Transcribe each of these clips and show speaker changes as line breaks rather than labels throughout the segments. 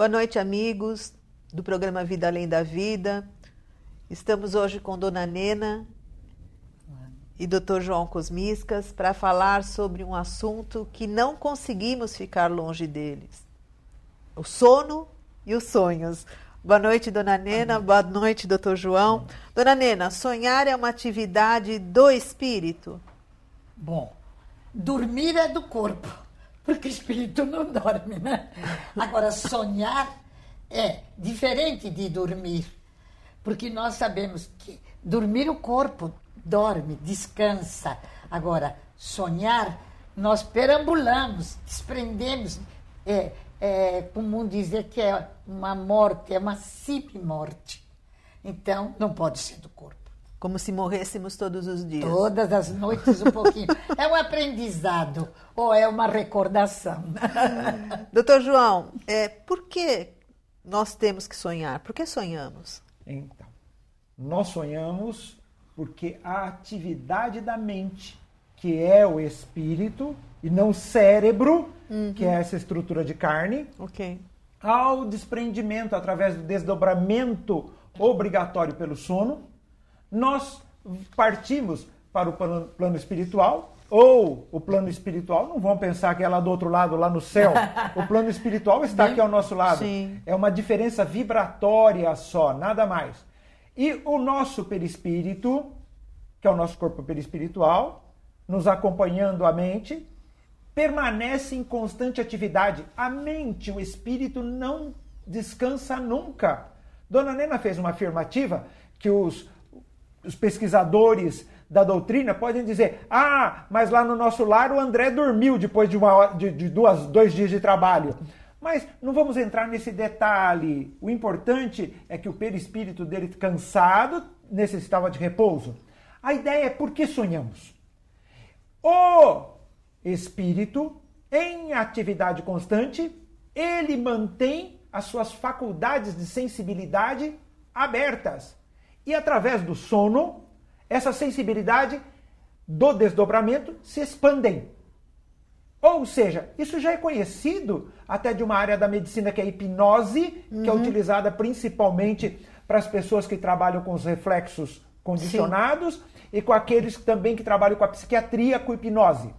Boa noite, amigos do programa Vida Além da Vida. Estamos hoje com Dona Nena e Dr. João Cosmiscas para falar sobre um assunto que não conseguimos ficar longe deles: o sono e os sonhos. Boa noite, Dona Nena. Boa noite, Dr. João. Dona Nena, sonhar é uma atividade do espírito?
Bom, dormir é do corpo, porque o espírito não dorme, né? Agora, sonhar é diferente de dormir, porque nós sabemos que dormir o corpo dorme, descansa. Agora, sonhar, nós perambulamos, desprendemos. É, é comum dizer que é uma morte, é uma morte. Então, não pode ser do corpo.
Como se morrêssemos todos os dias.
Todas as noites um pouquinho. é um aprendizado ou é uma recordação.
Doutor João, é, por que nós temos que sonhar? Por que sonhamos?
Então, nós sonhamos porque a atividade da mente, que é o espírito, e não o cérebro, uhum. que é essa estrutura de carne,
okay.
ao desprendimento através do desdobramento obrigatório pelo sono, nós partimos para o plano, espiritual, ou o plano espiritual, não vão pensar que é lá do outro lado, lá no céu. O plano espiritual está aqui ao nosso lado.
Sim.
É uma diferença vibratória só, nada mais. E o nosso perispírito, que é o nosso corpo perispiritual, nos acompanhando a mente, permanece em constante atividade. A mente, o espírito não descansa nunca. Dona Nena fez uma afirmativa que os, os pesquisadores da doutrina podem dizer: ah, mas lá no nosso lar o André dormiu depois de, uma, de, de duas, dois dias de trabalho. Mas não vamos entrar nesse detalhe. O importante é que o perispírito dele, cansado, necessitava de repouso. A ideia é por que sonhamos. O espírito, em atividade constante, ele mantém as suas faculdades de sensibilidade abertas. E através do sono, essa sensibilidade do desdobramento se expandem. Ou seja, isso já é conhecido até de uma área da medicina que é a hipnose, uhum. que é uhum. utilizada principalmente para as pessoas que trabalham com os reflexos condicionados Sim. e com aqueles também que trabalham com a psiquiatria com hipnose.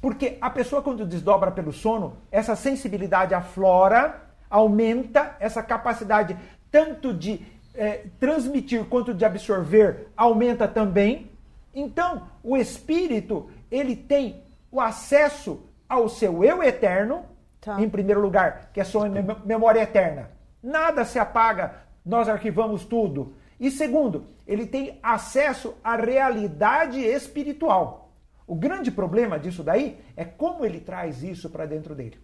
Porque a pessoa, quando desdobra pelo sono, essa sensibilidade aflora, aumenta essa capacidade tanto de é, transmitir quanto de absorver aumenta também. Então, o espírito ele tem o acesso ao seu eu eterno, tá. em primeiro lugar, que é a sua memória eterna. Nada se apaga, nós arquivamos tudo. E segundo, ele tem acesso à realidade espiritual. O grande problema disso daí é como ele traz isso para dentro dele.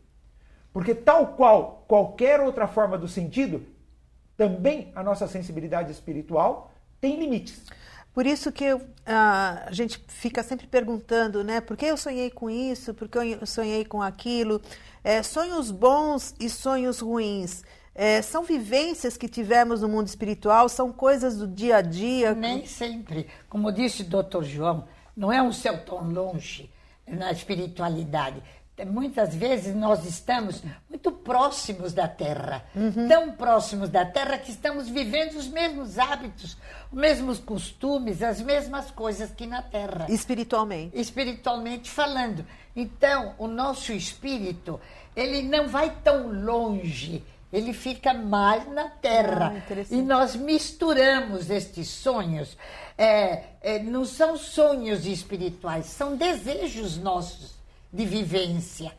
Porque, tal qual qualquer outra forma do sentido, também a nossa sensibilidade espiritual tem limites.
Por isso que eu, a gente fica sempre perguntando, né? Por que eu sonhei com isso? Por que eu sonhei com aquilo? É, sonhos bons e sonhos ruins. É, são vivências que tivemos no mundo espiritual, são coisas do dia a dia.
Nem sempre. Como disse o doutor João, não é um céu tão longe na espiritualidade. Muitas vezes nós estamos muito próximos da Terra, uhum. tão próximos da Terra que estamos vivendo os mesmos hábitos, os mesmos costumes, as mesmas coisas que na Terra.
Espiritualmente.
Espiritualmente falando. Então, o nosso espírito, ele não vai tão longe ele fica mais na terra. Ah, e nós misturamos estes sonhos. É, é, não são sonhos espirituais, são desejos nossos de vivência.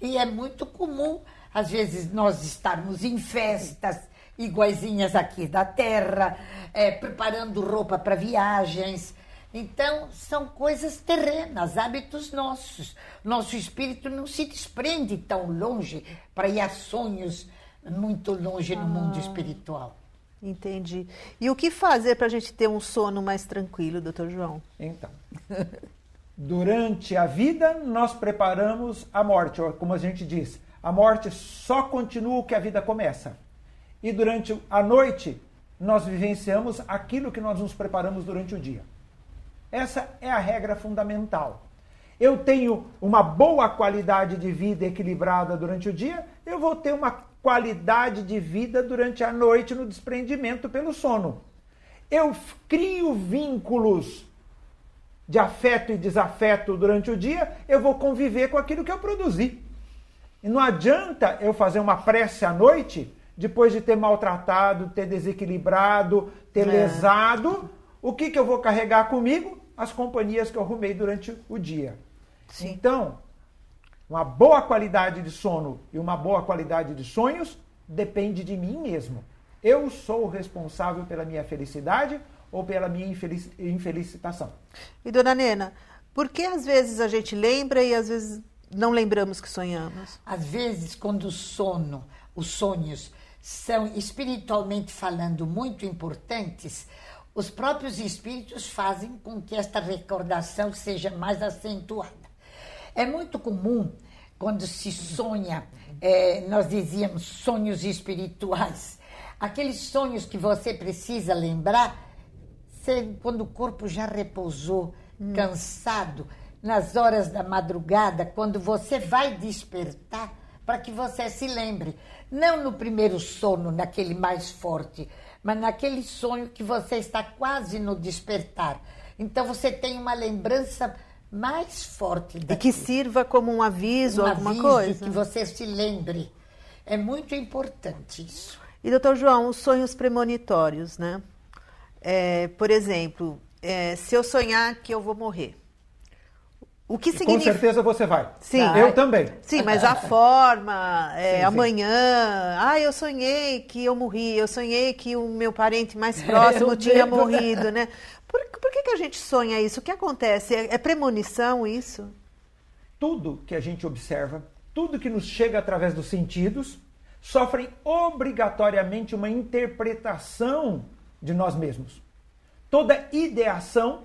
E é muito comum, às vezes, nós estarmos em festas iguaizinhas aqui da terra, é, preparando roupa para viagens. Então, são coisas terrenas, hábitos nossos. Nosso espírito não se desprende tão longe para ir a sonhos muito longe no mundo ah, espiritual.
Entendi. E o que fazer para a gente ter um sono mais tranquilo, doutor João?
Então, durante a vida nós preparamos a morte, como a gente diz. A morte só continua o que a vida começa. E durante a noite nós vivenciamos aquilo que nós nos preparamos durante o dia. Essa é a regra fundamental. Eu tenho uma boa qualidade de vida equilibrada durante o dia, eu vou ter uma qualidade de vida durante a noite no desprendimento pelo sono. Eu crio vínculos de afeto e desafeto durante o dia, eu vou conviver com aquilo que eu produzi. E não adianta eu fazer uma prece à noite depois de ter maltratado, ter desequilibrado, ter é. lesado. O que, que eu vou carregar comigo? As companhias que eu arrumei durante o dia. Sim. Então, uma boa qualidade de sono e uma boa qualidade de sonhos depende de mim mesmo. Eu sou o responsável pela minha felicidade ou pela minha infelic infelicitação.
E dona Nena, por que às vezes a gente lembra e às vezes não lembramos que sonhamos?
Às vezes, quando o sono, os sonhos são espiritualmente falando muito importantes, os próprios espíritos fazem com que esta recordação seja mais acentuada. É muito comum quando se sonha, é, nós dizíamos sonhos espirituais, aqueles sonhos que você precisa lembrar quando o corpo já repousou, hum. cansado, nas horas da madrugada, quando você vai despertar, para que você se lembre. Não no primeiro sono, naquele mais forte, mas naquele sonho que você está quase no despertar. Então você tem uma lembrança mais forte.
Daquilo. E que sirva como um aviso,
um
alguma
aviso
coisa.
que você se lembre. É muito importante isso.
E, doutor João, os sonhos premonitórios, né? É, por exemplo, é, se eu sonhar que eu vou morrer. O que significa...
Com certeza você vai. Sim. Eu também.
Sim, mas a forma, é, sim, amanhã, sim. ah, eu sonhei que eu morri, eu sonhei que o meu parente mais próximo tinha morrido, né? Por, por que, que a gente sonha isso? O que acontece? É, é premonição isso?
Tudo que a gente observa, tudo que nos chega através dos sentidos, sofrem obrigatoriamente uma interpretação de nós mesmos. Toda ideação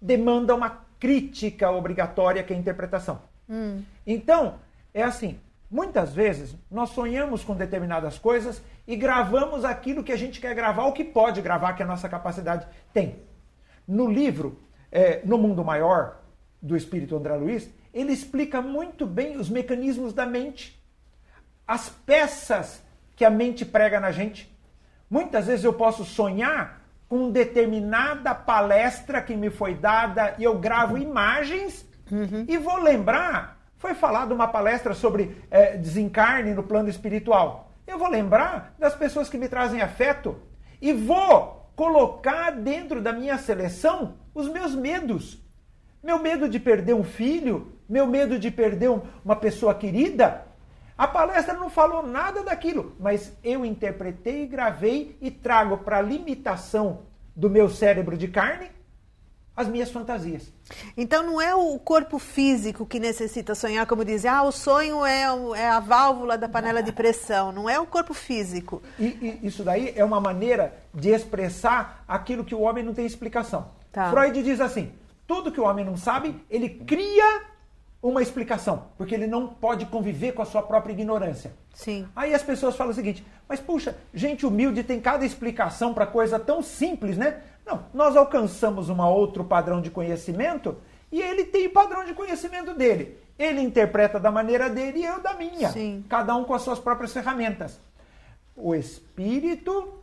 demanda uma crítica obrigatória que é a interpretação. Hum. Então, é assim, muitas vezes nós sonhamos com determinadas coisas e gravamos aquilo que a gente quer gravar, ou que pode gravar, que a nossa capacidade tem. No livro é, No Mundo Maior, do Espírito André Luiz, ele explica muito bem os mecanismos da mente, as peças que a mente prega na gente. Muitas vezes eu posso sonhar com determinada palestra que me foi dada e eu gravo imagens uhum. e vou lembrar. Foi falado uma palestra sobre é, desencarne no plano espiritual. Eu vou lembrar das pessoas que me trazem afeto e vou colocar dentro da minha seleção os meus medos. Meu medo de perder um filho, meu medo de perder uma pessoa querida, a palestra não falou nada daquilo, mas eu interpretei, gravei e trago para a limitação do meu cérebro de carne as minhas fantasias.
Então não é o corpo físico que necessita sonhar, como dizem, ah, o sonho é, é a válvula da panela de pressão, não é o corpo físico.
E, e, isso daí é uma maneira de expressar aquilo que o homem não tem explicação. Tá. Freud diz assim: tudo que o homem não sabe, ele cria uma explicação, porque ele não pode conviver com a sua própria ignorância.
Sim.
Aí as pessoas falam o seguinte: mas puxa, gente humilde tem cada explicação para coisa tão simples, né? Não, nós alcançamos um outro padrão de conhecimento e ele tem o padrão de conhecimento dele. Ele interpreta da maneira dele e eu da minha. Sim. Cada um com as suas próprias ferramentas. O espírito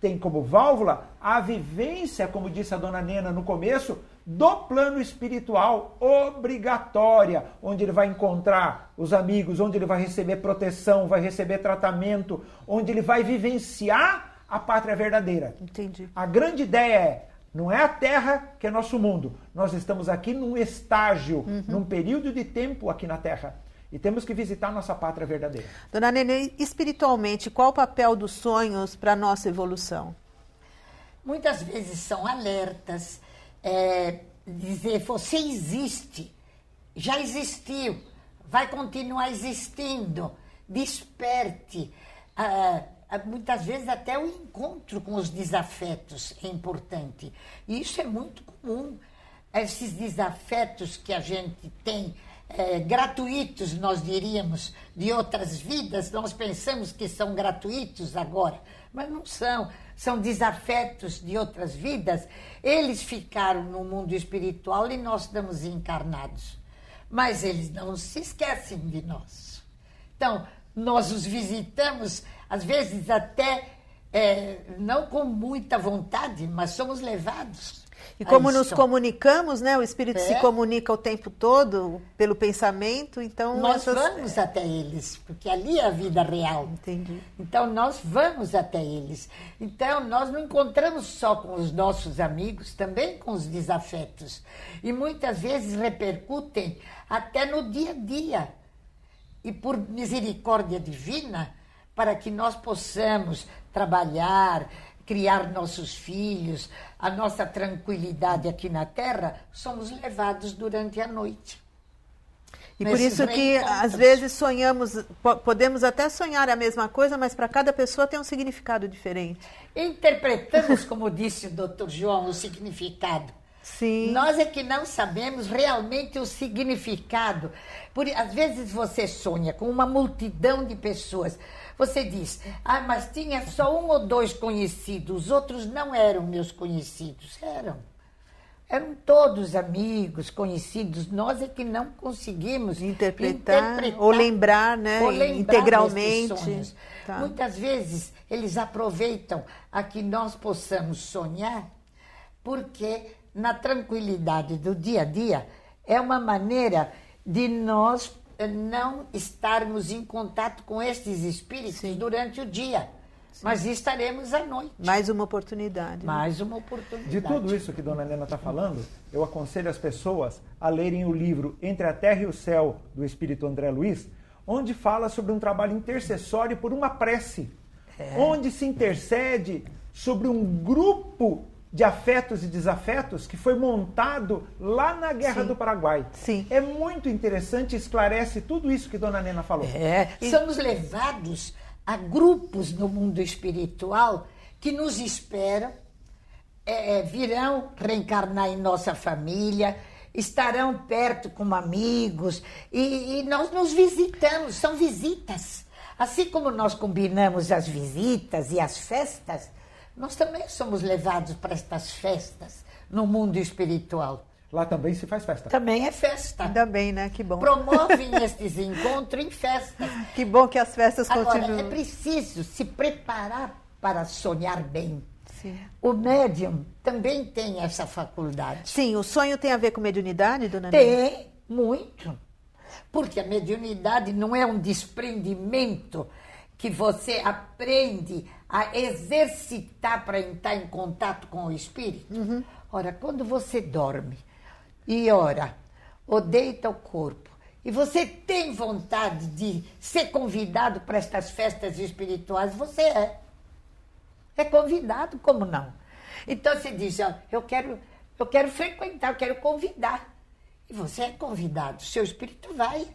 tem como válvula a vivência, como disse a dona Nena no começo, do plano espiritual obrigatória, onde ele vai encontrar os amigos, onde ele vai receber proteção, vai receber tratamento, onde ele vai vivenciar a pátria verdadeira.
Entendi.
A grande ideia é não é a Terra que é nosso mundo. Nós estamos aqui num estágio, uhum. num período de tempo aqui na Terra. E temos que visitar nossa pátria verdadeira.
Dona Nenê, espiritualmente, qual o papel dos sonhos para a nossa evolução?
Muitas vezes são alertas, é, dizer você existe, já existiu, vai continuar existindo, desperte. Ah, ah, muitas vezes até o encontro com os desafetos é importante. E isso é muito comum. Esses desafetos que a gente tem, é, gratuitos, nós diríamos, de outras vidas, nós pensamos que são gratuitos agora, mas não são são desafetos de outras vidas, eles ficaram no mundo espiritual e nós estamos encarnados. Mas eles não se esquecem de nós. Então, nós os visitamos, às vezes até é, não com muita vontade, mas somos levados.
E como nos comunicamos, né? O espírito é. se comunica o tempo todo pelo pensamento, então
nós essas... vamos até eles, porque ali é a vida real.
Entendi.
Então nós vamos até eles. Então nós não encontramos só com os nossos amigos, também com os desafetos. E muitas vezes repercutem até no dia a dia. E por misericórdia divina, para que nós possamos trabalhar, criar nossos filhos, a nossa tranquilidade aqui na Terra, somos levados durante a noite.
E por isso que às vezes sonhamos, podemos até sonhar a mesma coisa, mas para cada pessoa tem um significado diferente.
Interpretamos, como disse o doutor João, o significado.
Sim.
Nós é que não sabemos realmente o significado. Por, às vezes você sonha com uma multidão de pessoas. Você diz, ah, mas tinha só um ou dois conhecidos, os outros não eram meus conhecidos. Eram. Eram todos amigos, conhecidos. Nós é que não conseguimos
interpretar, interpretar ou lembrar, né? Ou lembrar integralmente.
Tá. Muitas vezes eles aproveitam a que nós possamos sonhar, porque na tranquilidade do dia a dia é uma maneira de nós não estarmos em contato com estes espíritos Sim. durante o dia. Sim. Mas estaremos à noite.
Mais uma oportunidade. Né?
Mais uma oportunidade.
De tudo isso que Dona Helena está falando, eu aconselho as pessoas a lerem o livro Entre a Terra e o Céu, do Espírito André Luiz, onde fala sobre um trabalho intercessório por uma prece. É. Onde se intercede sobre um grupo de afetos e desafetos que foi montado lá na Guerra
Sim.
do Paraguai.
Sim.
É muito interessante, esclarece tudo isso que Dona Nena falou.
É, e... somos levados a grupos no mundo espiritual que nos esperam, é, é, virão reencarnar em nossa família, estarão perto como amigos e, e nós nos visitamos, são visitas. Assim como nós combinamos as visitas e as festas, nós também somos levados para estas festas no mundo espiritual.
Lá também se faz festa.
Também é festa.
Ainda bem, né? Que bom.
Promovem estes encontros em festas.
Que bom que as festas
Agora,
continuam.
É preciso se preparar para sonhar bem.
Sim.
O médium também tem essa faculdade.
Sim, o sonho tem a ver com mediunidade, dona
Tem, muito. Porque a mediunidade não é um desprendimento que você aprende a exercitar para entrar em contato com o espírito.
Uhum.
Ora, quando você dorme e ora, ou deita o corpo, e você tem vontade de ser convidado para estas festas espirituais, você é. É convidado, como não? Então você diz, ó, eu quero, eu quero frequentar, eu quero convidar. E você é convidado, seu espírito vai.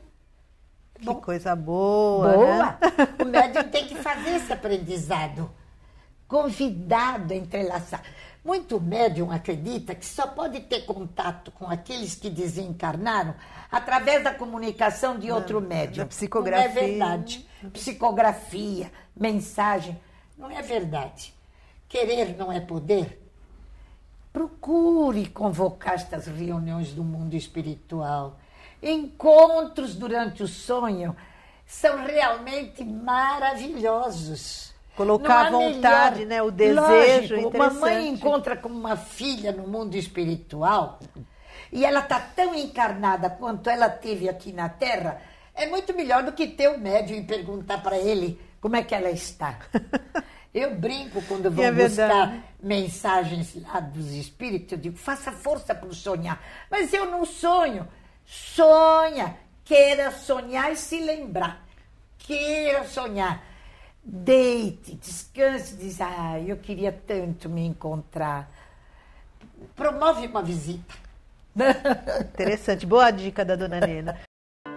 Que Bom, coisa boa.
Boa.
Né?
O médium tem que fazer esse aprendizado. Convidado a entrelaçar. Muito médium acredita que só pode ter contato com aqueles que desencarnaram através da comunicação de outro
Não,
médium.
Da psicografia.
Não é verdade. Psicografia, mensagem. Não é verdade. Querer não é poder. Procure convocar estas reuniões do mundo espiritual encontros durante o sonho são realmente maravilhosos.
Colocar à vontade,
melhor.
né? O desejo.
Lógico, uma mãe encontra com uma filha no mundo espiritual e ela está tão encarnada quanto ela teve aqui na Terra, é muito melhor do que ter o médium e perguntar para ele como é que ela está. Eu brinco quando vou
é
buscar mensagens lá dos espíritos, eu digo, faça força para sonhar. Mas eu não sonho. Sonha, queira sonhar e se lembrar. Queira sonhar. Deite, descanse, diz, ah, eu queria tanto me encontrar. Promove uma visita.
Interessante, boa dica da dona Nena.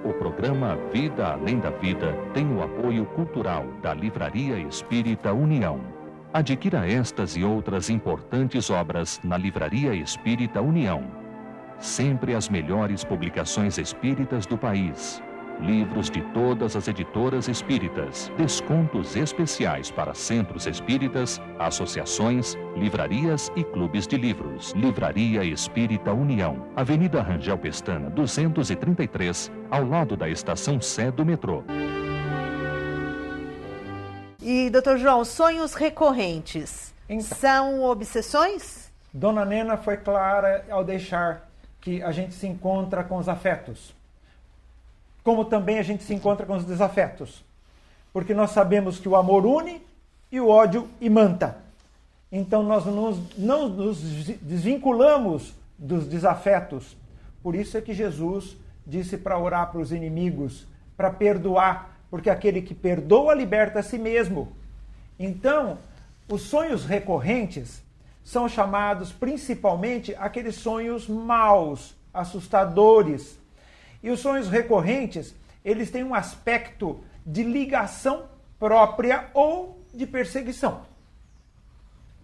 O programa Vida Além da Vida tem o apoio cultural da Livraria Espírita União. Adquira estas e outras importantes obras na Livraria Espírita União sempre as melhores publicações espíritas do país. Livros de todas as editoras espíritas, descontos especiais para centros espíritas, associações, livrarias e clubes de livros. Livraria Espírita União, Avenida Rangel Pestana, 233, ao lado da estação Sé do metrô.
E, doutor João, sonhos recorrentes então, são obsessões?
Dona Nena foi clara ao deixar que a gente se encontra com os afetos, como também a gente se encontra com os desafetos. Porque nós sabemos que o amor une e o ódio imanta. Então nós não nos desvinculamos dos desafetos. Por isso é que Jesus disse para orar para os inimigos, para perdoar, porque aquele que perdoa liberta a si mesmo. Então, os sonhos recorrentes são chamados principalmente aqueles sonhos maus, assustadores. E os sonhos recorrentes, eles têm um aspecto de ligação própria ou de perseguição.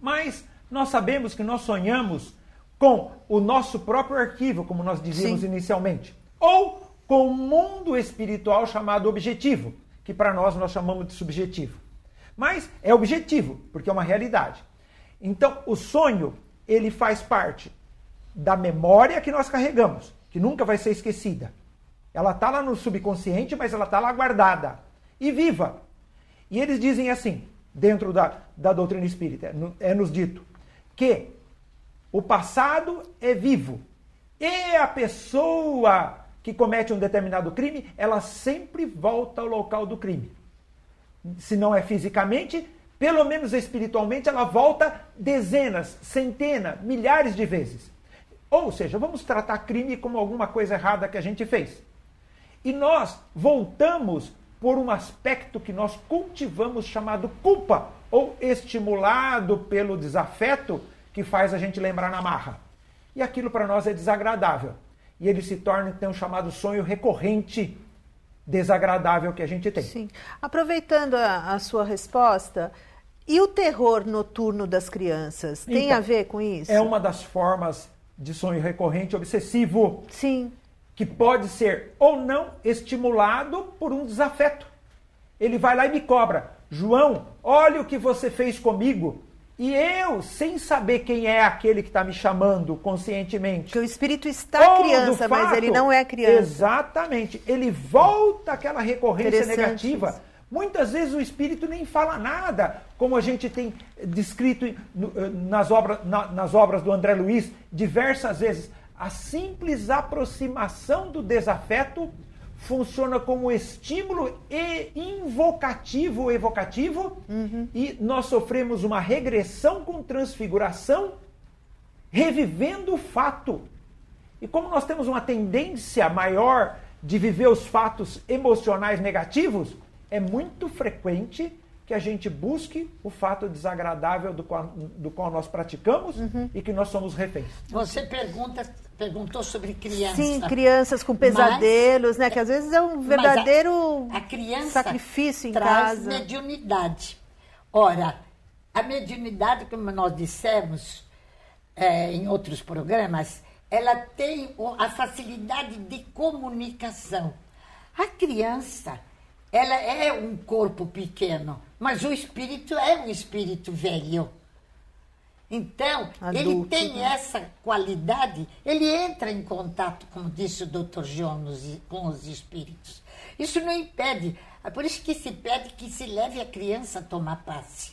Mas nós sabemos que nós sonhamos com o nosso próprio arquivo, como nós dizíamos Sim. inicialmente, ou com o mundo espiritual chamado objetivo, que para nós nós chamamos de subjetivo. Mas é objetivo, porque é uma realidade. Então, o sonho, ele faz parte da memória que nós carregamos, que nunca vai ser esquecida. Ela está lá no subconsciente, mas ela está lá guardada e viva. E eles dizem assim: dentro da, da doutrina espírita. É nos dito que o passado é vivo e a pessoa que comete um determinado crime, ela sempre volta ao local do crime. Se não é fisicamente, pelo menos espiritualmente, ela volta dezenas, centenas, milhares de vezes. Ou seja, vamos tratar crime como alguma coisa errada que a gente fez. E nós voltamos por um aspecto que nós cultivamos chamado culpa, ou estimulado pelo desafeto que faz a gente lembrar na marra. E aquilo para nós é desagradável. E ele se torna então chamado sonho recorrente desagradável que a gente tem.
Sim. Aproveitando a, a sua resposta, e o terror noturno das crianças tem então, a ver com isso?
É uma das formas de sonho recorrente obsessivo.
Sim
que pode ser ou não estimulado por um desafeto. Ele vai lá e me cobra: João, olha o que você fez comigo. E eu, sem saber quem é aquele que está me chamando conscientemente.
Que o espírito está criança, fato, mas ele não é criança.
Exatamente. Ele volta àquela recorrência negativa. Isso. Muitas vezes o espírito nem fala nada, como a gente tem descrito eh, nas obras, nas obras do André Luiz diversas vezes a simples aproximação do desafeto funciona como estímulo e invocativo evocativo uhum. e nós sofremos uma regressão com transfiguração revivendo o fato. E como nós temos uma tendência maior de viver os fatos emocionais negativos, é muito frequente que a gente busque o fato desagradável do qual, do qual nós praticamos uhum. e que nós somos reféns.
Você pergunta, perguntou sobre crianças.
Sim, crianças com pesadelos, mas, né? Que às vezes é um verdadeiro a, a criança sacrifício em
traz
casa.
mediunidade. Ora, a mediunidade, como nós dissemos é, em outros programas, ela tem a facilidade de comunicação. A criança ela é um corpo pequeno, mas o espírito é um espírito velho. Então, Adulto, ele tem né? essa qualidade, ele entra em contato, como disse o doutor João, com os espíritos. Isso não impede, é por isso que se pede que se leve a criança a tomar passe.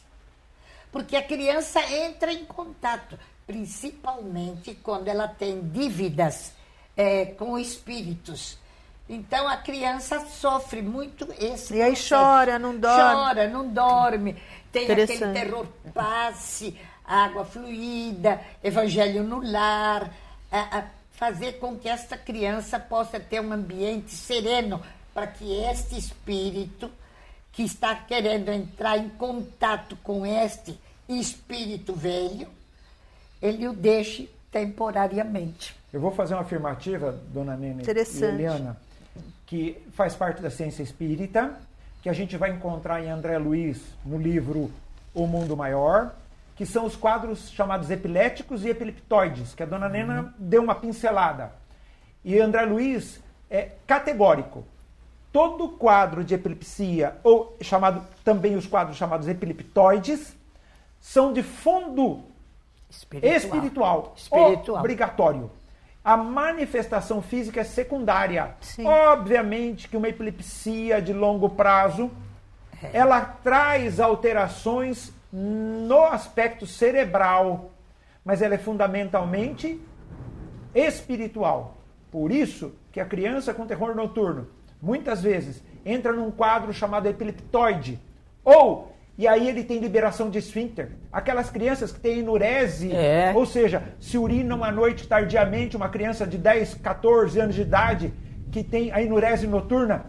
Porque a criança entra em contato, principalmente quando ela tem dívidas é, com espíritos. Então a criança sofre muito esse
E aí chora, não dorme.
Chora, não dorme. Tem aquele terror passe, água fluida, evangelho no lar, a, a fazer com que esta criança possa ter um ambiente sereno para que este espírito que está querendo entrar em contato com este espírito velho, ele o deixe temporariamente.
Eu vou fazer uma afirmativa, dona Nene e Eliana que faz parte da ciência espírita, que a gente vai encontrar em André Luiz no livro O Mundo Maior, que são os quadros chamados epiléticos e epileptoides, que a dona Nena uhum. deu uma pincelada. E André Luiz é categórico. Todo quadro de epilepsia, ou chamado também os quadros chamados epileptoides, são de fundo espiritual, espiritual, espiritual. obrigatório a manifestação física é secundária. Sim. Obviamente que uma epilepsia de longo prazo é. ela traz alterações no aspecto cerebral, mas ela é fundamentalmente espiritual. Por isso que a criança com terror noturno, muitas vezes, entra num quadro chamado epileptoide, ou e aí ele tem liberação de esfíncter. Aquelas crianças que têm enurese, é. ou seja, se urinam à noite tardiamente, uma criança de 10, 14 anos de idade que tem a enurese noturna,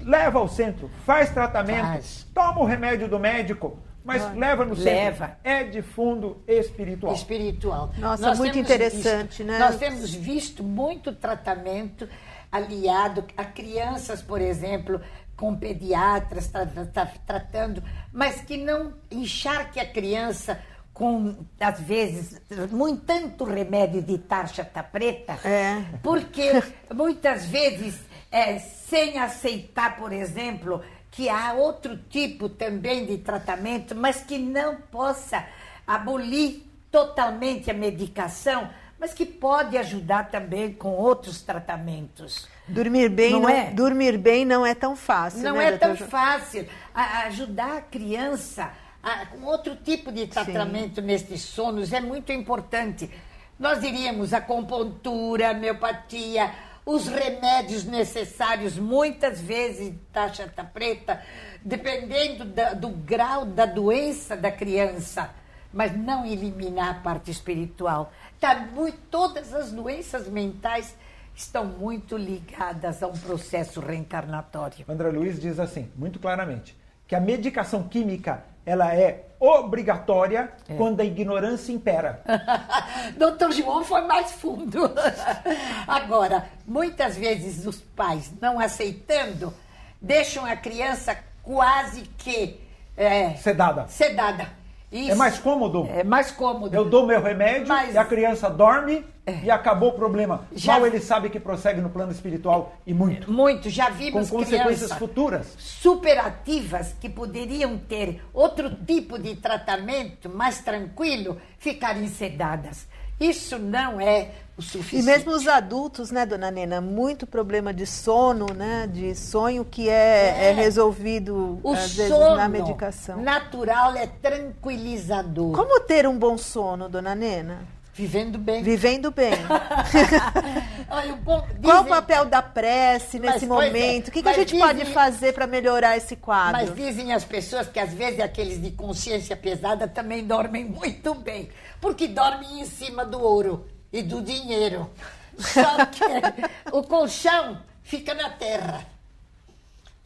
leva ao centro, faz tratamento, faz. toma o remédio do médico, mas ah, leva no centro. Leva. É de fundo espiritual.
Espiritual.
Nossa, nós muito interessante,
visto,
né?
Nós temos visto muito tratamento aliado a crianças, por exemplo, com pediatras tra tra tratando, mas que não encharque a criança com, às vezes, muito tanto remédio de tarjeta preta, é. porque muitas vezes, é, sem aceitar, por exemplo, que há outro tipo também de tratamento, mas que não possa abolir totalmente a medicação, mas que pode ajudar também com outros tratamentos.
Dormir bem não, não é? Dormir bem não é tão fácil.
Não
né,
é tão fácil. A, ajudar a criança a, com outro tipo de tratamento Sim. nestes sonos é muito importante. Nós diríamos a compontura, a homeopatia, os remédios necessários, muitas vezes taxa preta, dependendo da, do grau da doença da criança, mas não eliminar a parte espiritual. Tá muito, todas as doenças mentais estão muito ligadas a um processo reencarnatório.
André Luiz diz assim, muito claramente, que a medicação química ela é obrigatória é. quando a ignorância impera.
Doutor João foi mais fundo. Agora, muitas vezes os pais, não aceitando, deixam a criança quase que
é, sedada.
Sedada.
Isso. É mais cômodo?
É mais cômodo.
Eu dou meu remédio Mas... e a criança dorme é. e acabou o problema. Já... Mal ele sabe que prossegue no plano espiritual e muito.
Muito. Já vimos
Com consequências futuras.
Superativas que poderiam ter outro tipo de tratamento mais tranquilo, ficarem sedadas. Isso não é o suficiente.
E mesmo os adultos, né, dona Nena, muito problema de sono, né, de sonho que é, é. é resolvido
o
às
vezes
na medicação.
natural é tranquilizador.
Como ter um bom sono, dona Nena?
Vivendo bem.
Vivendo bem. Olha, bom, dizem... Qual o papel da prece nesse mas, é, momento? É, o que, que a gente dizem... pode fazer para melhorar esse quadro?
Mas dizem as pessoas que às vezes aqueles de consciência pesada também dormem muito bem, porque dormem em cima do ouro e do dinheiro. Só que o colchão fica na terra.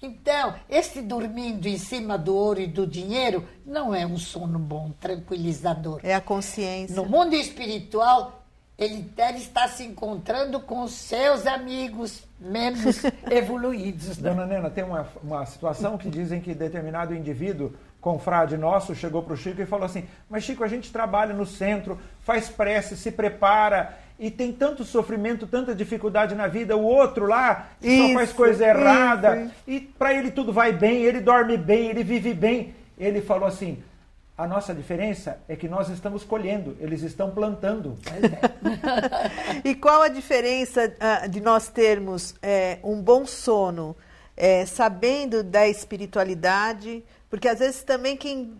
Então, este dormindo em cima do ouro e do dinheiro não é um sono bom, tranquilizador.
É a consciência.
No mundo espiritual, ele deve estar se encontrando com seus amigos menos evoluídos.
Né? Dona Nena, tem uma, uma situação que dizem que determinado indivíduo, confrade nosso, chegou para o Chico e falou assim: Mas Chico, a gente trabalha no centro, faz prece, se prepara e tem tanto sofrimento, tanta dificuldade na vida, o outro lá isso, só faz coisa errada isso. e para ele tudo vai bem, ele dorme bem, ele vive bem. Ele falou assim: a nossa diferença é que nós estamos colhendo, eles estão plantando.
e qual a diferença uh, de nós termos é, um bom sono, é, sabendo da espiritualidade? Porque às vezes também quem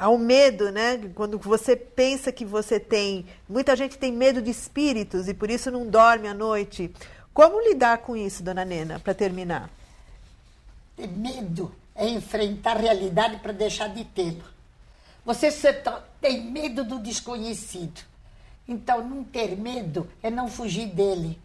ao medo, né? Quando você pensa que você tem. Muita gente tem medo de espíritos e por isso não dorme à noite. Como lidar com isso, dona Nena, para terminar?
Ter medo é enfrentar a realidade para deixar de tê-lo. Você tem medo do desconhecido. Então, não ter medo é não fugir dele.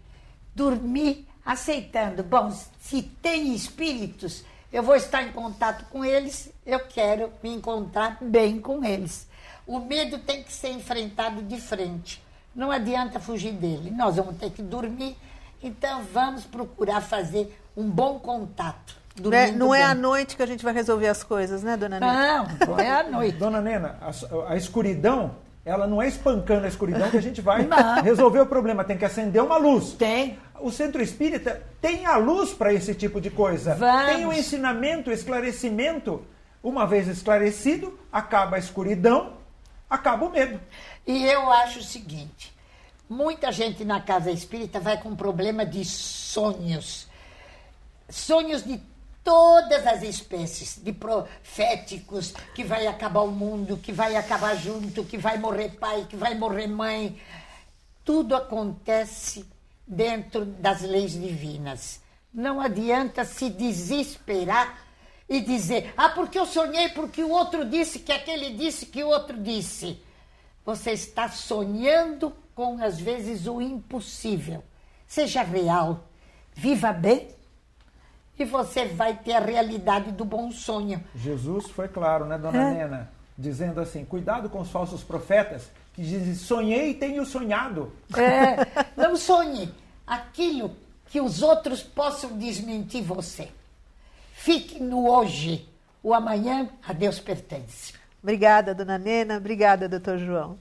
Dormir aceitando. Bom, se tem espíritos, eu vou estar em contato com eles, eu quero me encontrar bem com eles. O medo tem que ser enfrentado de frente. Não adianta fugir dele. Nós vamos ter que dormir, então vamos procurar fazer um bom contato.
É, não é à noite que a gente vai resolver as coisas, né, dona
Nena? Não, não é à noite.
Dona Nena, a, a escuridão ela não é espancando a escuridão que a gente vai não. resolver o problema. Tem que acender uma luz.
Tem.
O centro espírita tem a luz para esse tipo de coisa.
Vamos.
Tem o ensinamento, o esclarecimento. Uma vez esclarecido, acaba a escuridão, acaba o medo.
E eu acho o seguinte: muita gente na casa espírita vai com problema de sonhos. Sonhos de todas as espécies de proféticos que vai acabar o mundo, que vai acabar junto, que vai morrer pai, que vai morrer mãe. Tudo acontece dentro das leis divinas. Não adianta se desesperar e dizer: "Ah, porque eu sonhei, porque o outro disse, que aquele disse, que o outro disse". Você está sonhando com às vezes o impossível. Seja real, viva bem e você vai ter a realidade do bom sonho.
Jesus foi claro, né, dona é. Nena? Dizendo assim: cuidado com os falsos profetas que dizem sonhei e tenho sonhado.
É, não sonhe aquilo que os outros possam desmentir você. Fique no hoje. O amanhã a Deus pertence.
Obrigada, dona Nena. Obrigada, doutor João.